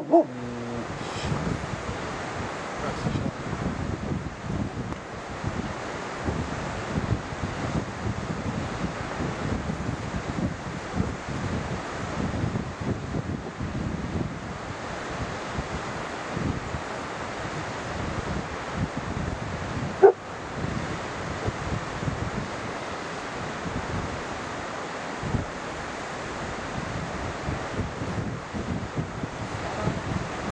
whoa, whoa.